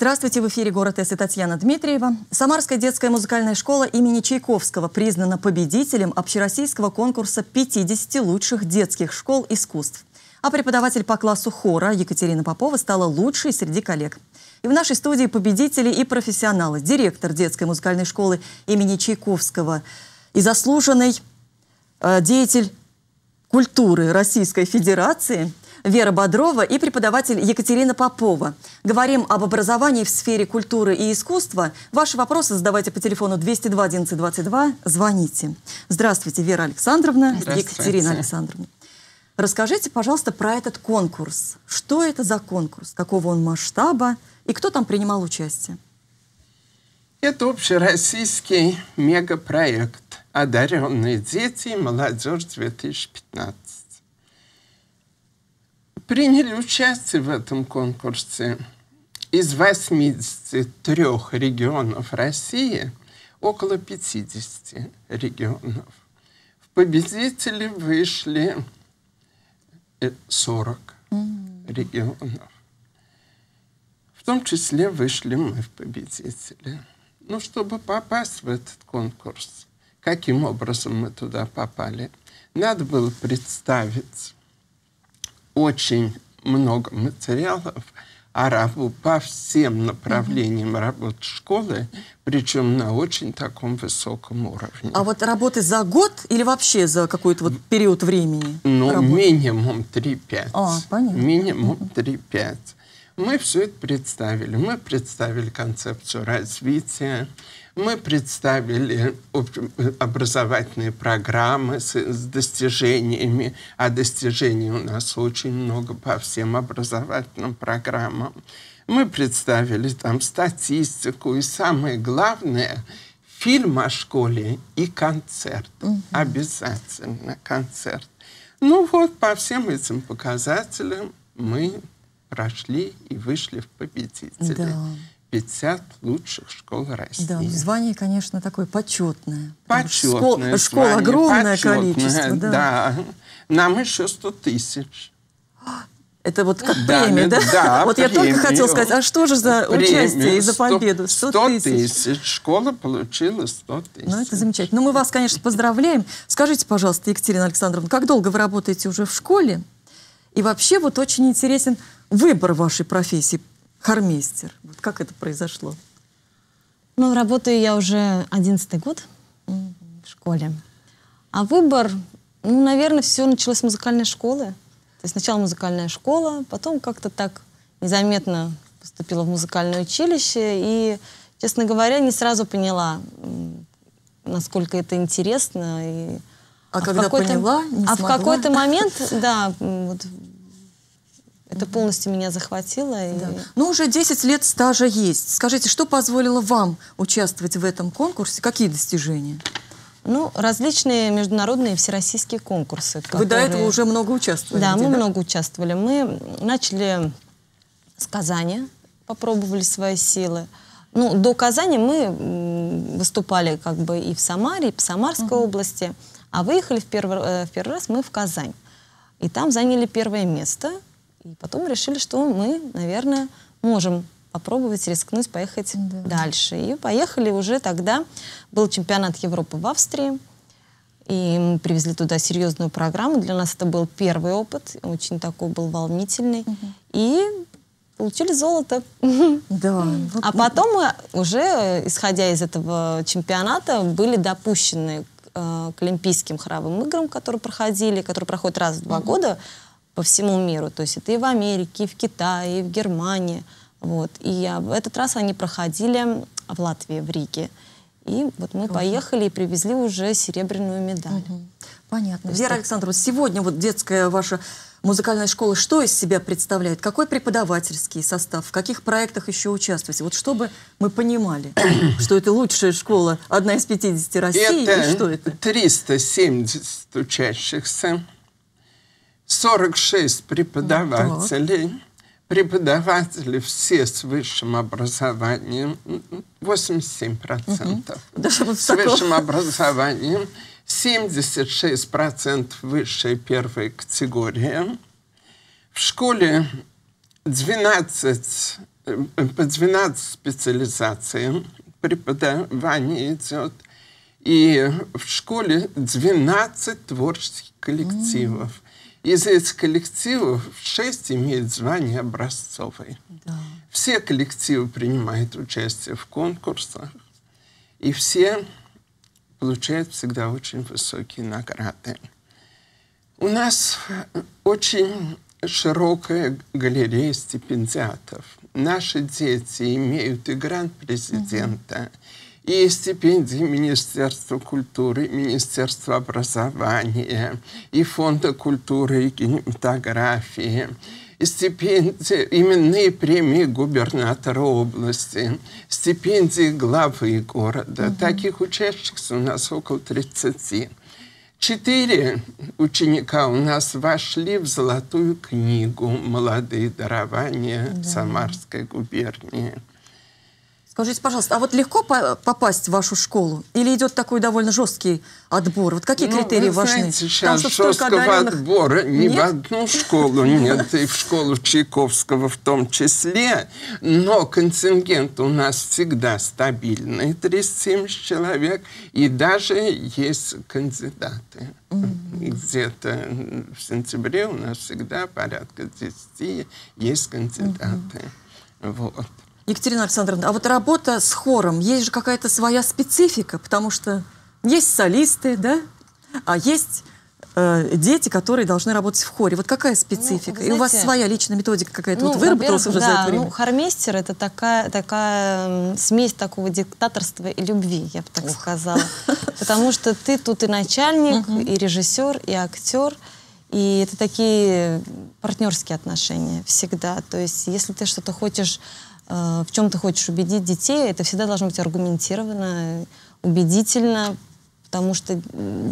Здравствуйте, в эфире «Город С» и Татьяна Дмитриева. Самарская детская музыкальная школа имени Чайковского признана победителем общероссийского конкурса 50 лучших детских школ искусств. А преподаватель по классу хора Екатерина Попова стала лучшей среди коллег. И в нашей студии победители и профессионалы, директор детской музыкальной школы имени Чайковского и заслуженный э, деятель культуры Российской Федерации – Вера Бодрова и преподаватель Екатерина Попова. Говорим об образовании в сфере культуры и искусства. Ваши вопросы задавайте по телефону 202 1122. Звоните. Здравствуйте, Вера Александровна, Здравствуйте. Екатерина Александровна. Расскажите, пожалуйста, про этот конкурс. Что это за конкурс? Какого он масштаба? И кто там принимал участие? Это общероссийский мегапроект «Одаренные дети и молодежь 2015». Приняли участие в этом конкурсе из 83 регионов России около 50 регионов. В победители вышли 40 mm. регионов. В том числе вышли мы в победители. Ну, чтобы попасть в этот конкурс, каким образом мы туда попали, надо было представить очень много материалов арабу по всем направлениям mm-hmm. работы школы, причем на очень таком высоком уровне. А вот работы за год или вообще за какой-то вот период времени? Ну, работы? минимум 3-5. А, понятно. Минимум 3-5. Мы все это представили. Мы представили концепцию развития, мы представили образовательные программы с, с достижениями, а достижений у нас очень много по всем образовательным программам. Мы представили там статистику и самое главное фильм о школе и концерт. Угу. Обязательно концерт. Ну вот, по всем этим показателям мы прошли и вышли в победители. Да. 50 лучших школ России. Да, звание, конечно, такое почетное. Почетное Школ, Школ огромное почетное, количество. Да. да. Нам еще 100 тысяч. Это вот как да, премия, да? Да, Вот премию. я только хотела сказать, а что же за премию участие и за победу? 100, 100 тысяч. тысяч. Школа получила 100 тысяч. Ну, это замечательно. Ну, мы вас, конечно, поздравляем. Скажите, пожалуйста, Екатерина Александровна, как долго вы работаете уже в школе? И вообще вот очень интересен выбор вашей профессии хормейстер. Вот как это произошло? Ну, работаю я уже одиннадцатый год в школе. А выбор, ну, наверное, все началось с музыкальной школы. То есть сначала музыкальная школа, потом как-то так незаметно поступила в музыкальное училище. И, честно говоря, не сразу поняла, насколько это интересно. И, а, а когда поняла, не А смогла? в какой-то момент, да, вот это полностью меня захватило. Да. И... Ну, уже 10 лет стажа есть. Скажите, что позволило вам участвовать в этом конкурсе? Какие достижения? Ну, различные международные всероссийские конкурсы. Вы до этого уже много участвовали? Да, мы да? много участвовали. Мы начали с Казани, попробовали свои силы. Ну, до Казани мы выступали как бы и в Самаре, и в Самарской угу. области, а выехали в первый, э, в первый раз мы в Казань. И там заняли первое место – и потом решили, что мы, наверное, можем попробовать рискнуть, поехать да. дальше. И поехали уже тогда. Был чемпионат Европы в Австрии. И мы привезли туда серьезную программу. Для нас это был первый опыт. Очень такой был волнительный. Угу. И получили золото. Да. А потом мы уже, исходя из этого чемпионата, были допущены к, э, к Олимпийским хоровым играм, которые проходили, которые проходят раз в два угу. года по всему миру. То есть это и в Америке, и в Китае, и в Германии. Вот. И в этот раз они проходили в Латвии, в Риге. И вот мы Тоже. поехали и привезли уже серебряную медаль. Угу. Понятно. Вера. Александровна, сегодня вот детская ваша музыкальная школа что из себя представляет? Какой преподавательский состав? В каких проектах еще участвуете? Вот чтобы мы понимали, что это лучшая школа, одна из 50 России, это и что это? 370 учащихся 46 преподавателей. Так. Преподаватели все с высшим образованием, 87%. Угу. Даже с высшим образованием, 76% высшая первая категория. В школе 12 по 12 специализациям преподавание идет. И в школе 12 творческих коллективов. Mm. Из этих коллективов 6 имеют звание образцовой. Да. Все коллективы принимают участие в конкурсах. И все получают всегда очень высокие награды. У нас очень широкая галерея стипендиатов. Наши дети имеют и грант президента, и стипендии Министерства культуры, Министерства образования, и Фонда культуры и кинематографии, и стипендии, именные премии губернатора области, стипендии главы города. Угу. Таких учащихся у нас около 30. Четыре ученика у нас вошли в золотую книгу «Молодые дарования да. Самарской губернии». Скажите, пожалуйста, а вот легко по попасть в вашу школу? Или идет такой довольно жесткий отбор? Вот какие ну, критерии вы важны? Знаете, сейчас жесткого одаренных... отбора ни нет? в одну школу нет, и в школу Чайковского в том числе. Но контингент у нас всегда стабильный, 370 человек, и даже есть кандидаты. Где-то в сентябре у нас всегда порядка 10 есть кандидаты. Вот. Екатерина Александровна, а вот работа с хором, есть же какая-то своя специфика, потому что есть солисты, да, а есть э, дети, которые должны работать в хоре. Вот какая специфика? Ну, знаете, И у вас своя личная методика какая-то ну, вот выработалась уже да, за это время? Ну, хормейстер — это такая, такая смесь такого диктаторства и любви, я бы так Ох. сказала. Потому что ты тут и начальник, и режиссер, и актер, и это такие партнерские отношения всегда. То есть если ты что-то хочешь Э, в чем ты хочешь убедить детей, это всегда должно быть аргументированно, убедительно, потому что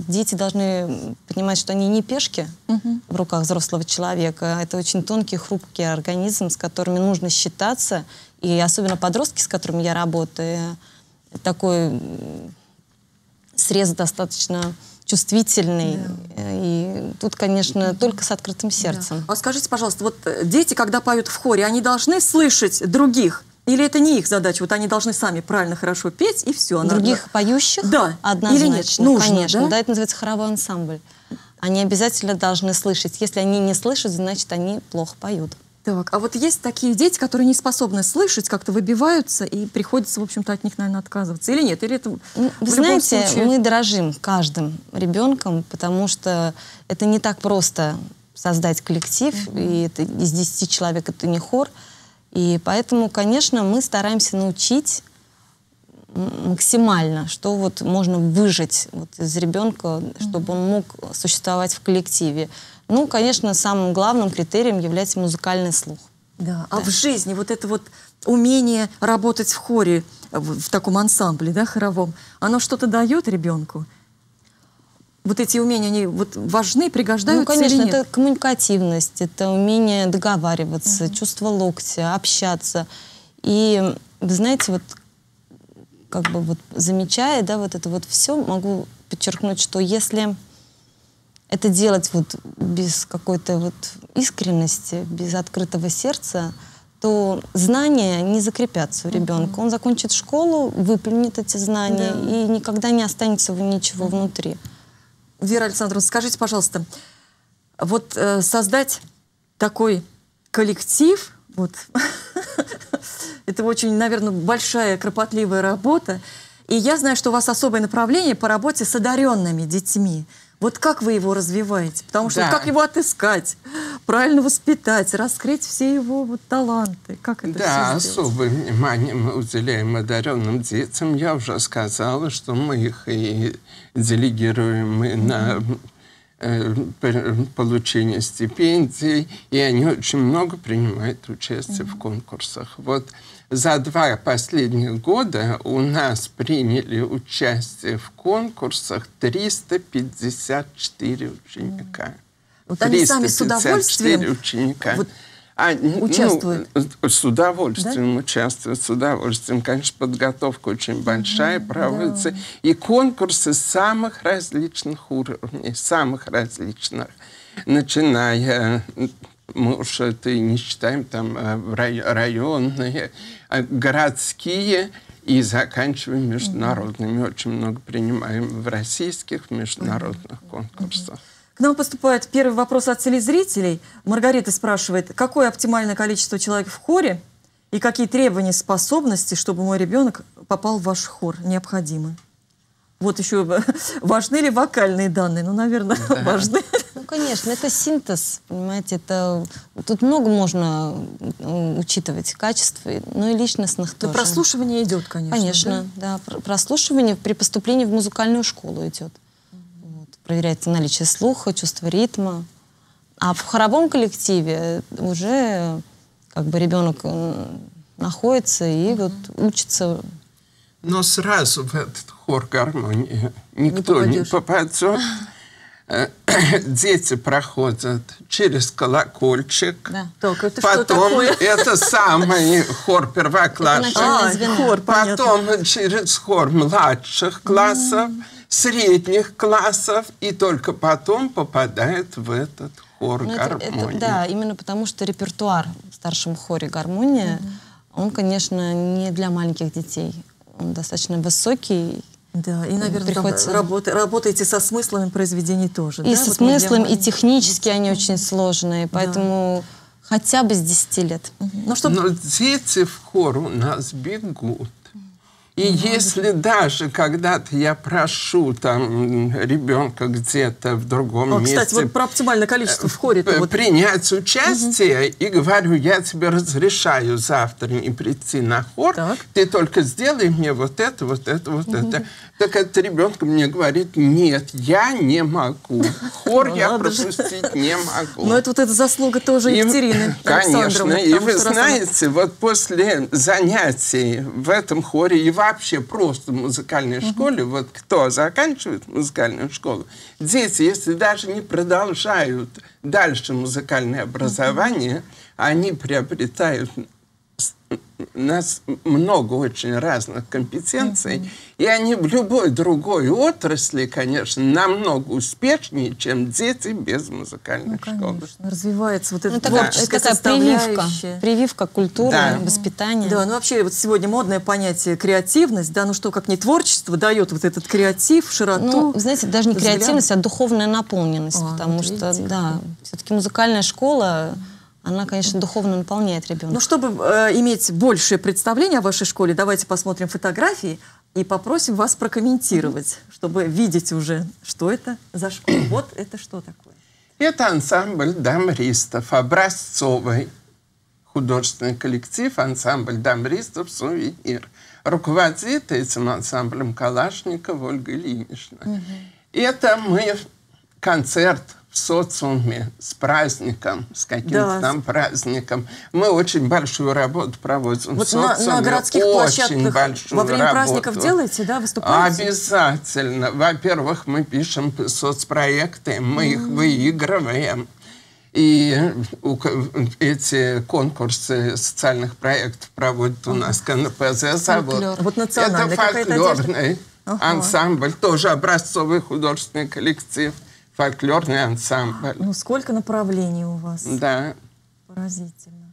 дети должны понимать, что они не пешки угу. в руках взрослого человека. Это очень тонкий, хрупкий организм, с которыми нужно считаться. И особенно подростки, с которыми я работаю, такой срез достаточно чувствительный. Да. И тут, конечно, только с открытым сердцем. Да. А скажите, пожалуйста, вот э, дети, когда поют в хоре, они должны слышать других? Или это не их задача? Вот они должны сами правильно, хорошо петь, и все. Других она... поющих? Да. Однозначно, Или нет? Нужно, конечно. Да? да, это называется хоровой ансамбль. Они обязательно должны слышать. Если они не слышат, значит, они плохо поют. Так, а вот есть такие дети, которые не способны слышать, как-то выбиваются, и приходится, в общем-то, от них, наверное, отказываться. Или нет? Или это ну, Вы знаете, случае... мы дорожим каждым ребенком, потому что это не так просто создать коллектив, mm-hmm. и это, из 10 человек это не хор. И поэтому, конечно, мы стараемся научить максимально, что вот можно выжить вот из ребенка, чтобы он мог существовать в коллективе. Ну, конечно, самым главным критерием является музыкальный слух. Да. А да. в жизни вот это вот умение работать в хоре, в, в таком ансамбле, да, хоровом, оно что-то дает ребенку? Вот эти умения, они вот важны, пригождаются Ну, конечно, это коммуникативность, это умение договариваться, -huh. чувство локтя, общаться. И, вы знаете, вот как бы вот замечая, да, вот это вот все, могу подчеркнуть, что если это делать вот без какой-то вот искренности, без открытого сердца, то знания не закрепятся у ребенка. Он закончит школу, выплюнет эти знания да. и никогда не останется у ничего внутри. Вера Александровна, скажите, пожалуйста, вот э, создать такой коллектив, вот, это очень, наверное, большая, кропотливая работа. И я знаю, что у вас особое направление по работе с одаренными детьми. Вот как вы его развиваете? Потому что да. как его отыскать, правильно воспитать, раскрыть все его вот таланты? Как это Да, особое внимание мы уделяем одаренным детям. Я уже сказала, что мы их и делегируем и на э, получение стипендий, и они очень много принимают участие mm-hmm. в конкурсах. Вот за два последних года у нас приняли участие в конкурсах 354 ученика. Вот они сами с удовольствием ученика. Вот а, ну, участвуют? Ну, с удовольствием да? участвуют, с удовольствием. Конечно, подготовка очень большая mm-hmm, проводится. Да. И конкурсы самых различных уровней, самых различных. Начиная мы уж это и не считаем там э, районные, городские и заканчиваем международными. Очень много принимаем в российских международных конкурсах. К нам поступает первый вопрос от телезрителей. Маргарита спрашивает, какое оптимальное количество человек в хоре и какие требования способности, чтобы мой ребенок попал в ваш хор, необходимы? Вот еще важны ли вокальные данные? Ну, наверное, да. важны. Ну, конечно, это синтез, понимаете, это тут много можно учитывать качества, ну и личностных да тоже. прослушивание идет, конечно. Конечно, да? да. Прослушивание при поступлении в музыкальную школу идет. Вот. Проверяется наличие слуха, чувство ритма. А в хоровом коллективе уже как бы ребенок находится и вот учится. Но сразу в этот хор гармонии никто не, не попадет. Дети проходят через колокольчик. Да. Так, это потом это самый хор первоклассный. А, хор, потом понятно. через хор младших классов, mm. средних классов, и только потом попадает в этот хор ну, гармонии. Это, это, да, именно потому что репертуар в старшем хоре гармония, mm. он, конечно, не для маленьких детей. Он достаточно высокий, да, и, наверное, приходится... работа, работаете со смыслами произведений тоже. И да? со вот смыслом, и технически они очень сложные, поэтому да. хотя бы с 10 лет. Но, чтобы... Но дети в хор у нас бегут. И если даже когда-то я прошу там ребенка где-то в другом О, месте... Кстати, вот про оптимальное количество в хоре. Вот... Принять участие угу. и говорю, я тебе разрешаю завтра не прийти на хор, так. ты только сделай мне вот это, вот это, вот угу. это. Так этот ребенок мне говорит, нет, я не могу. Хор ну я пропустить не могу. Но это вот эта заслуга тоже Екатерины Конечно. И вы знаете, вот после занятий в этом хоре и вообще просто в музыкальной школе, вот кто заканчивает музыкальную школу, дети, если даже не продолжают дальше музыкальное образование, они приобретают у нас много очень разных компетенций, mm-hmm. и они в любой другой отрасли, конечно, намного успешнее, чем дети без музыкальных ну, школ. Развивается вот эта ну, творческая это такая прививка, прививка культуры, да. воспитания. Да, ну вообще вот сегодня модное понятие креативность, да, ну что, как не творчество дает вот этот креатив, широту. Ну, знаете, даже не креативность, а духовная наполненность, а, потому вот что, видите, да, все-таки музыкальная школа... Mm-hmm она, конечно, духовно наполняет ребенка. Ну, чтобы э, иметь большее представление о вашей школе, давайте посмотрим фотографии и попросим вас прокомментировать, чтобы видеть уже, что это за школа. Вот это что такое? Это ансамбль дамристов, образцовый художественный коллектив, ансамбль дамристов «Сувенир». Руководит этим ансамблем Калашникова Ольга Ильинична. Угу. Это мы концерт в социуме с праздником, с каким-то да. там праздником. Мы очень большую работу проводим вот в социуме. На, на городских очень площадках во время работу. праздников делаете, да, выступаете? Обязательно. Во-первых, мы пишем соцпроекты, мы mm-hmm. их выигрываем. И эти конкурсы социальных проектов проводит у нас КНПЗ. Фольклор. Вот национальный. Это фольклорный ага. ансамбль, тоже образцовый художественный коллектив фольклорный ансамбль. Ну, сколько направлений у вас. Да. Поразительно.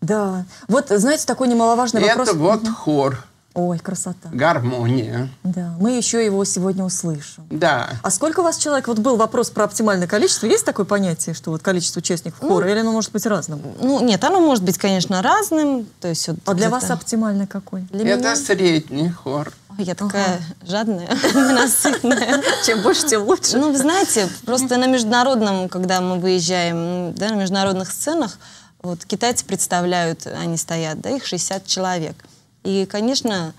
Да. Вот, знаете, такой немаловажный Это вопрос. Это вот угу. хор. Ой, красота. Гармония. Да, мы еще его сегодня услышим. Да. А сколько у вас человек? Вот был вопрос про оптимальное количество. Есть такое понятие, что вот количество участников ну, хора, или оно может быть разным? Ну, нет, оно может быть, конечно, разным. То есть, вот а для вас оптимальное какой? Для Это меня... средний хор. Я такая ага. жадная, ненасытная. Чем больше, тем лучше. Ну, вы знаете, просто на международном, когда мы выезжаем, да, на международных сценах, вот китайцы представляют, они стоят, да, их 60 человек. И, конечно,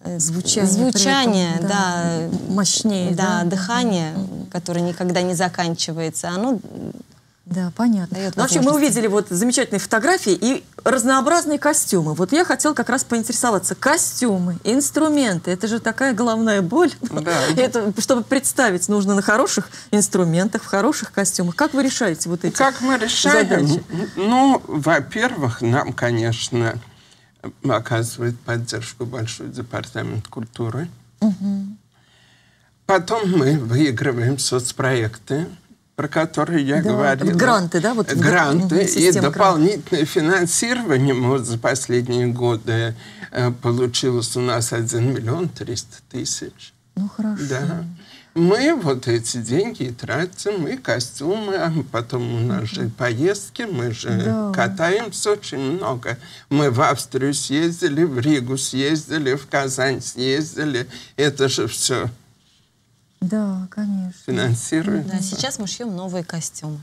э, звучание, звучание этом, да, да, мощнее, да, да, дыхание, которое никогда не заканчивается, оно да, понятно. Ну, вообще, мы увидели вот замечательные фотографии и разнообразные костюмы. Вот я хотела как раз поинтересоваться. Костюмы, инструменты, это же такая головная боль. Да. Это, чтобы представить, нужно на хороших инструментах, в хороших костюмах. Как вы решаете вот эти Как мы решаем? Задачи? Ну, во-первых, нам, конечно, оказывает поддержку большой департамент культуры. Угу. Потом мы выигрываем соцпроекты про которые я да. говорил. Гранты, да? Вот гранты и дополнительное финансирование вот, за последние годы э, получилось у нас 1 миллион 300 тысяч. Ну, хорошо. Да. Мы вот эти деньги тратим, и костюмы, а потом у нас же поездки, мы же да. катаемся очень много. Мы в Австрию съездили, в Ригу съездили, в Казань съездили. Это же все да, конечно. финансируется. Да, сейчас мы шьем новые костюмы.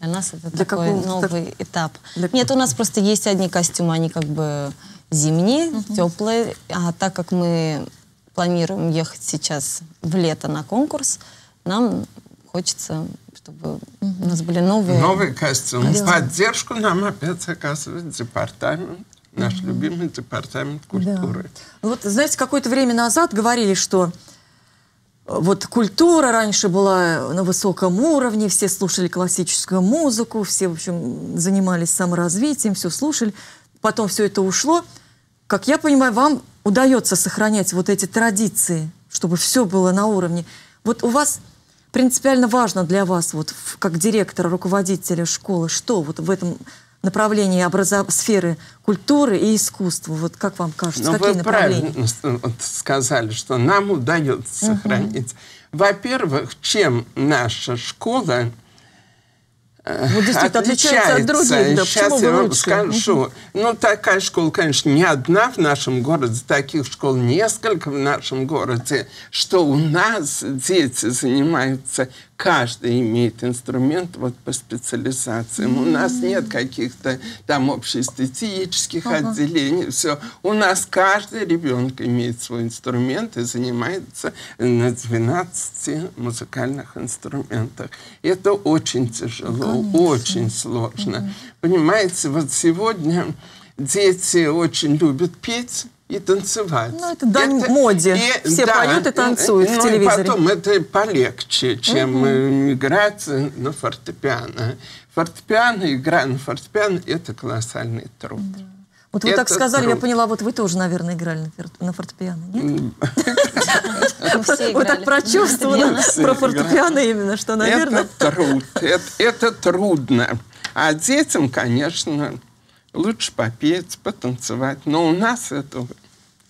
Для нас это Для такой новый так... этап. Для... Нет, у нас просто есть одни костюмы, они как бы зимние, угу. теплые, а так как мы планируем ехать сейчас в лето на конкурс, нам хочется, чтобы угу. у нас были новые... Новый костюм. Да. Поддержку нам опять оказывает департамент наш любимый департамент культуры. Да. Вот, знаете, какое-то время назад говорили, что вот культура раньше была на высоком уровне, все слушали классическую музыку, все, в общем, занимались саморазвитием, все слушали. Потом все это ушло. Как я понимаю, вам удается сохранять вот эти традиции, чтобы все было на уровне. Вот у вас принципиально важно для вас, вот как директора, руководителя школы, что вот в этом направлении образов... сферы культуры и искусства? Вот как вам кажется, Но ну, какие вы направления? правильно сказали, что нам удается угу. сохранить. Во-первых, чем наша школа вот действительно отличается от других. Да, Сейчас я вам скажу. Угу. Ну, такая школа, конечно, не одна в нашем городе, таких школ несколько в нашем городе, что у нас дети занимаются каждый имеет инструмент вот по специализациям. Mm-hmm. У нас нет каких-то там общеэстетических uh-huh. отделений. Все. У нас каждый ребенок имеет свой инструмент и занимается на 12 музыкальных инструментах. Это очень тяжело, Конечно. очень сложно. Mm-hmm. Понимаете, вот сегодня дети очень любят петь и танцевать. Ну, это дань это, моде. И, Все да, поют и танцуют ну, в телевизоре. И потом это полегче, чем угу. играть на фортепиано. Фортепиано, игра на фортепиано – это колоссальный труд. Да. Вот вы это так сказали, труд. я поняла, вот вы тоже, наверное, играли на фортепиано, нет? Вы так прочувствовали про фортепиано именно, что, наверное... Это труд, это трудно. А детям, конечно, лучше попеть, потанцевать. Но у нас этого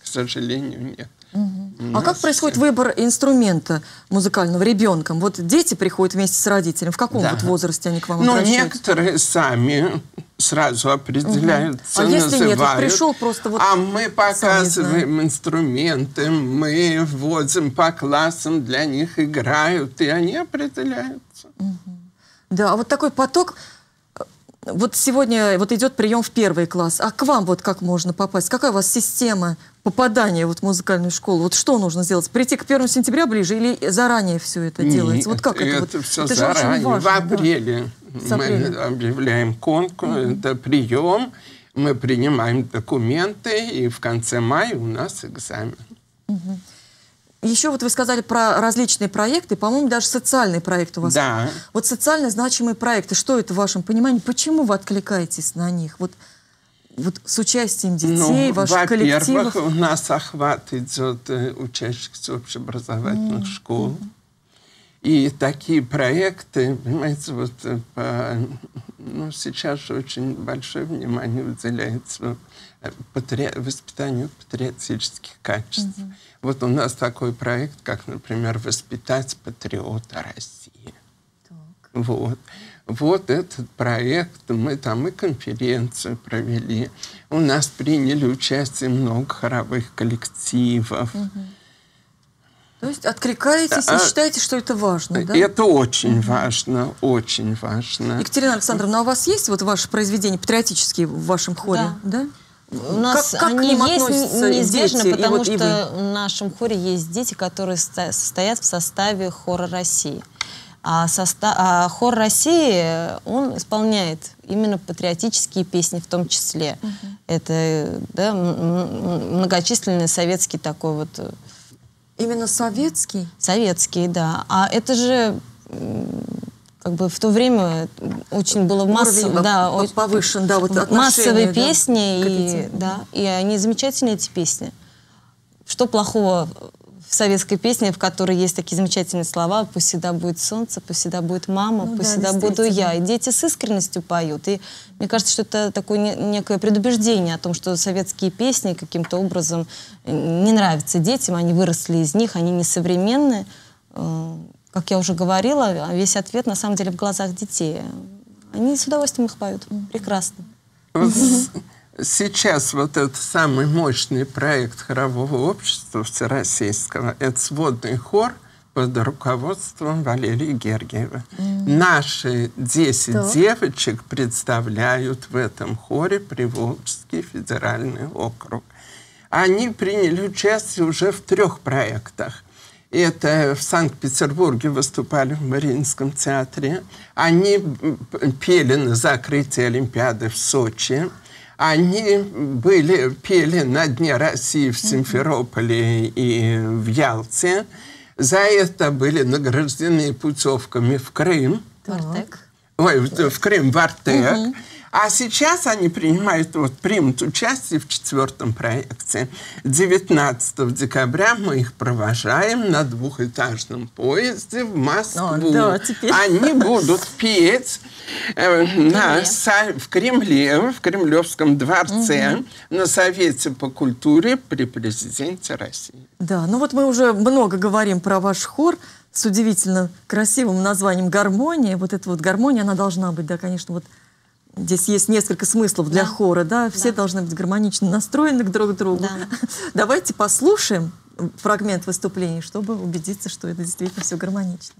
сожалению, нет. Угу. А как происходит выбор инструмента музыкального ребенком? Вот дети приходят вместе с родителем. В каком да. вот возрасте они к вам ну, обращаются? Ну, некоторые сами сразу определяются, угу. А называют. если нет, вот пришел просто вот... А мы показываем инструменты, мы вводим по классам, для них играют, и они определяются. Угу. Да, а вот такой поток вот сегодня вот идет прием в первый класс. А к вам вот как можно попасть? Какая у вас система попадания вот в музыкальную школу? Вот что нужно сделать? Прийти к 1 сентября ближе или заранее все это Нет, делается? Вот как это? Это вот? все это заранее. Важно, в апреле да. мы объявляем конкурс, mm-hmm. это прием, мы принимаем документы, и в конце мая у нас экзамен. Mm-hmm. Еще вот вы сказали про различные проекты, по-моему, даже социальный проект у вас. Да. Вот социально значимые проекты, что это в вашем понимании? Почему вы откликаетесь на них? Вот, вот с участием детей, ну, ваших коллективов? Во-первых, у нас охват идет э, учащихся общеобразовательных mm. школ. И такие проекты, понимаете, вот э, по, ну, сейчас же очень большое внимание уделяется воспитанию патриотических качеств. Mm-hmm. Вот у нас такой проект, как, например, «Воспитать патриота России». Так. Вот. Вот этот проект, мы там и конференцию провели. У нас приняли участие много хоровых коллективов. Угу. То есть откликаетесь а, и считаете, что это важно, да? Это очень угу. важно, очень важно. Екатерина Александровна, а у вас есть вот ваши произведения патриотические в вашем хоре? Да. да? У нас как, как они есть неизбежно, дети, потому вот что в нашем хоре есть дети, которые состоят в составе хора России. А, состав, а хор России, он исполняет именно патриотические песни в том числе. Угу. Это да, многочисленный советский такой вот... Э, именно советский? Советский, да. А это же как бы в то время очень было массово, да, повышен, да, вот массовые да, песни, и, да, и они замечательные эти песни. Что плохого в советской песне, в которой есть такие замечательные слова «Пусть всегда будет солнце, пусть всегда будет мама, ну, пусть да, всегда буду я». И дети с искренностью поют. И мне кажется, что это такое не, некое предубеждение о том, что советские песни каким-то образом не нравятся детям, они выросли из них, они несовременные. Как я уже говорила, весь ответ на самом деле в глазах детей. Они с удовольствием их поют. Прекрасно. Сейчас вот этот самый мощный проект хорового общества всероссийского – это сводный хор под руководством Валерии Гергиева. Mm. Наши 10 да. девочек представляют в этом хоре Приволжский федеральный округ. Они приняли участие уже в трех проектах. Это в Санкт-Петербурге выступали в Мариинском театре. Они пели на закрытии Олимпиады в Сочи. Они были, пели на Дне России в Симферополе и в Ялте. За это были награждены путевками в Крым. Вартек. Ой, в, в Крым, в Артек. Угу. А сейчас они принимают, вот, примут участие в четвертом проекте. 19 декабря мы их провожаем на двухэтажном поезде в Москву. О, да, теперь... Они будут петь э, на, в Кремле, в Кремлевском дворце, угу. на Совете по культуре при президенте России. Да, ну вот мы уже много говорим про ваш хор с удивительно красивым названием «Гармония». Вот эта вот гармония, она должна быть, да, конечно, вот Здесь есть несколько смыслов для да. хора, да? Все да. должны быть гармонично настроены друг к другу. Да. Давайте послушаем фрагмент выступления, чтобы убедиться, что это действительно все гармонично.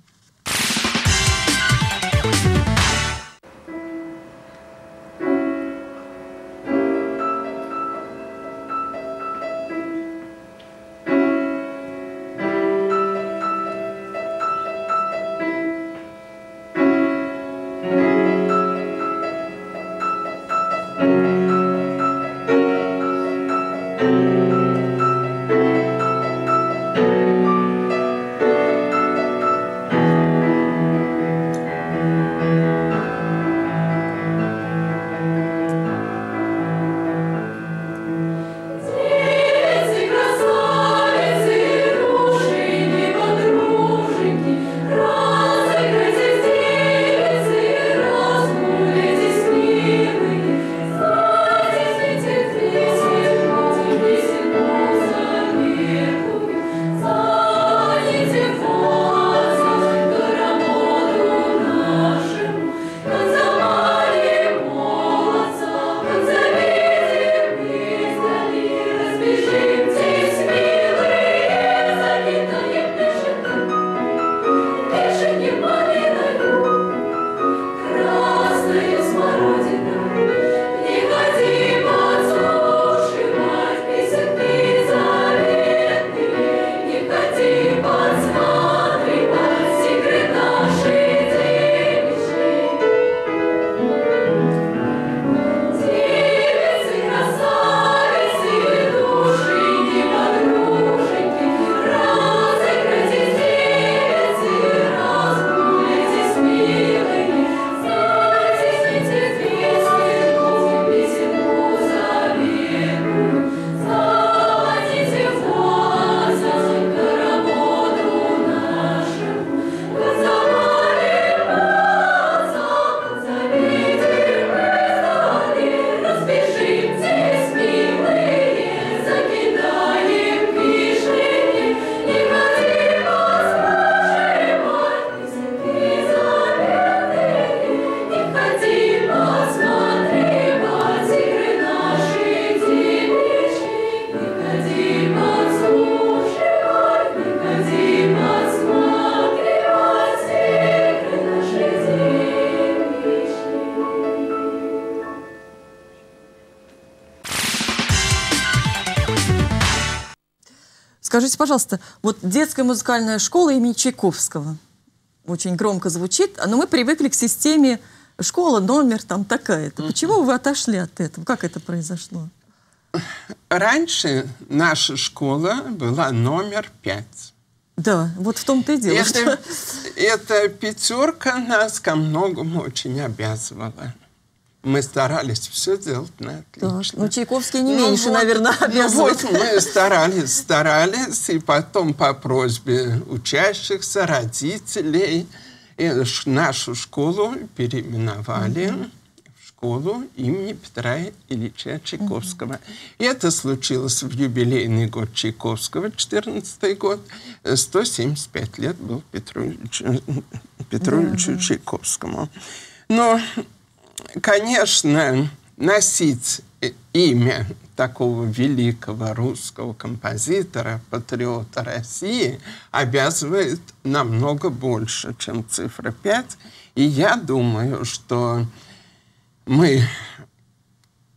Скажите, пожалуйста, вот детская музыкальная школа имени Чайковского очень громко звучит, но мы привыкли к системе школа, номер там такая-то. Почему вы отошли от этого? Как это произошло? Раньше наша школа была номер пять. Да, вот в том-то и дело. Это, что... эта пятерка нас ко многому очень обязывала. Мы старались все делать на отлично. Да, ну, Чайковский не ну, меньше, вот, наверное, обязывает. Ну, вот мы старались, старались, и потом по просьбе учащихся, родителей, нашу школу переименовали mm-hmm. в школу имени Петра Ильича Чайковского. Mm-hmm. И это случилось в юбилейный год Чайковского, 14 год. 175 лет был Петру Ильичу, Петру Ильичу Чайковскому. Но конечно, носить имя такого великого русского композитора, патриота России, обязывает намного больше, чем цифра 5. И я думаю, что мы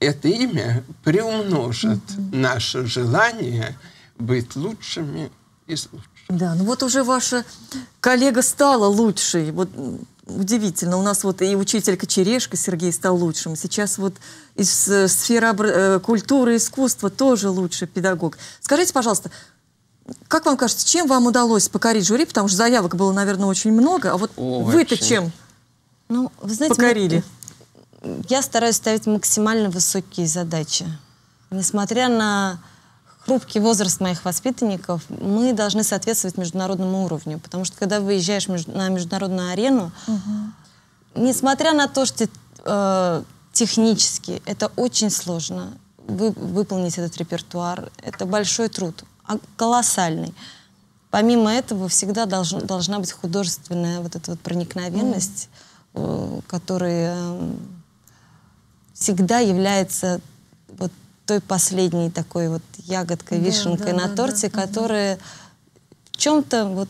это имя приумножит mm-hmm. наше желание быть лучшими из лучших. Да, ну вот уже ваша коллега стала лучшей. Вот удивительно. У нас вот и учитель Кочерешка Сергей стал лучшим. Сейчас вот из э, сферы э, культуры и искусства тоже лучший педагог. Скажите, пожалуйста, как вам кажется, чем вам удалось покорить жюри? Потому что заявок было, наверное, очень много. А вот вы-то чем ну, вы знаете, покорили? Мы, я стараюсь ставить максимально высокие задачи. Несмотря на хрупкий возраст моих воспитанников, мы должны соответствовать международному уровню. Потому что когда выезжаешь на международную арену, угу. несмотря на то, что э, технически это очень сложно, вы, выполнить этот репертуар, это большой труд, а колоссальный. Помимо этого всегда должен, должна быть художественная вот эта вот проникновенность, mm. э, которая э, всегда является вот той последней такой вот ягодкой, вишенкой да, на да, торте, да, которая в чем-то вот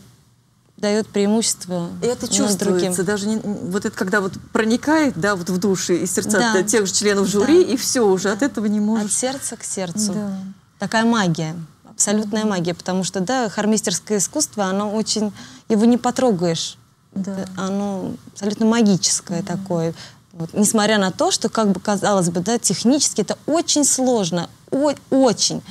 дает преимущество и это чувствуется другим. даже не, вот это когда вот проникает да вот в души и сердца да. тех же членов жюри да. и все уже от этого не можешь от сердца к сердцу да. такая магия абсолютная mm-hmm. магия потому что да хармистерское искусство оно очень его не потрогаешь да. оно абсолютно магическое mm-hmm. такое вот. Несмотря на то, что, как бы казалось бы, да, технически это очень сложно, очень.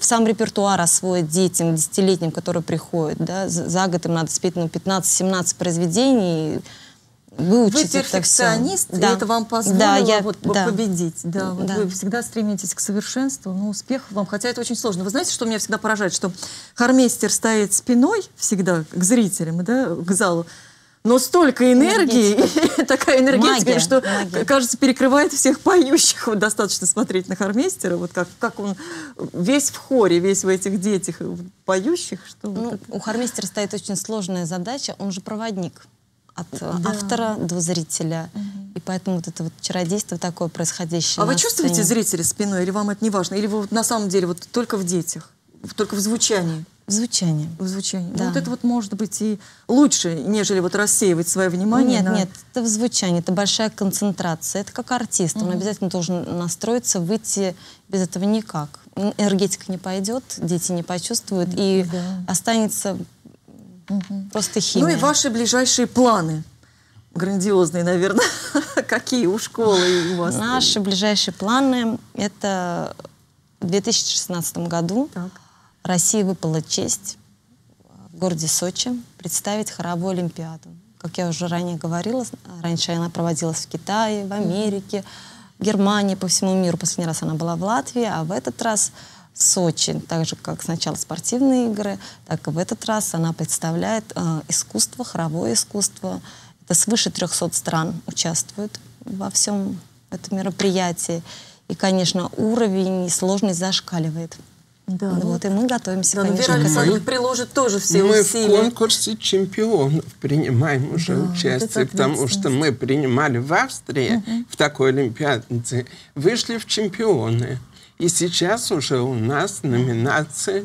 Сам репертуар освоить детям, десятилетним, которые приходят, да, за год им надо спеть ну, 15-17 произведений, выучить Вы перфекционист, это все. Да. это вам позволило да, я, вот, да. победить. Да, вот да. Вы всегда стремитесь к совершенству, но успех вам, хотя это очень сложно. Вы знаете, что меня всегда поражает, что хармейстер стоит спиной всегда к зрителям, да, к залу, но столько энергии, такая энергетика, что, магия. кажется, перекрывает всех поющих. Вот достаточно смотреть на Хармейстера, вот как, как он весь в хоре, весь в этих детях поющих. Что ну, вот у Хармейстера стоит очень сложная задача, он же проводник от да. автора до зрителя. Угу. И поэтому вот это вот чародейство такое происходящее. А вы чувствуете зрителя спиной, или вам это не важно? Или вы вот на самом деле вот только в детях, только в звучании? В звучании. В звучании. Ну, да. Вот это вот может быть и лучше, нежели вот рассеивать свое внимание. Нет, на... нет, это в звучании, это большая концентрация. Это как артист. Угу. Он обязательно должен настроиться, выйти без этого никак. Энергетика не пойдет, дети не почувствуют, и да. останется угу. просто химия. Ну и ваши ближайшие планы грандиозные, наверное. Какие у школы у вас? Наши ближайшие планы — это в 2016 году так России выпала честь в городе Сочи представить хоровую олимпиаду. Как я уже ранее говорила, раньше она проводилась в Китае, в Америке, в Германии, по всему миру. Последний раз она была в Латвии, а в этот раз Сочи, так же, как сначала спортивные игры, так и в этот раз она представляет э, искусство, хоровое искусство. Это свыше 300 стран участвуют во всем этом мероприятии. И, конечно, уровень и сложность зашкаливает. Да, ну, вот и мы готовимся, да, конечно. Вера Александровна приложит тоже все мы усилия. Мы в конкурсе чемпионов принимаем уже да, участие, потому что мы принимали в Австрии угу. в такой олимпиаде, вышли в чемпионы. И сейчас уже у нас номинация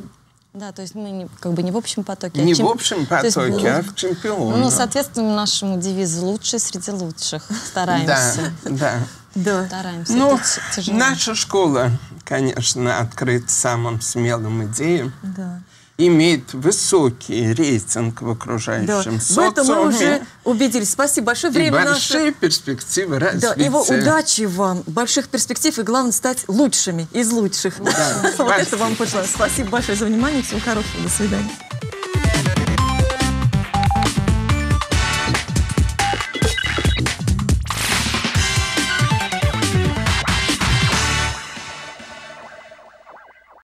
да, то есть мы не, как бы не в общем потоке. А не а чем... в общем потоке, есть, а в чемпионе. Ну, соответственно, нашему девизу «лучшие среди лучших». Стараемся. Да, да. да. Стараемся. Ну, наша школа, конечно, открыта самым смелым идеям. Да имеет высокий рейтинг в окружающем да. социуме. В этом мы уже убедились. Спасибо большое. Время и большие наше... перспективы развития. Да, его удачи вам, больших перспектив и, главное, стать лучшими из лучших. Да. Вот это вам пожелаю. Спасибо большое за внимание. Всего хорошего. До свидания.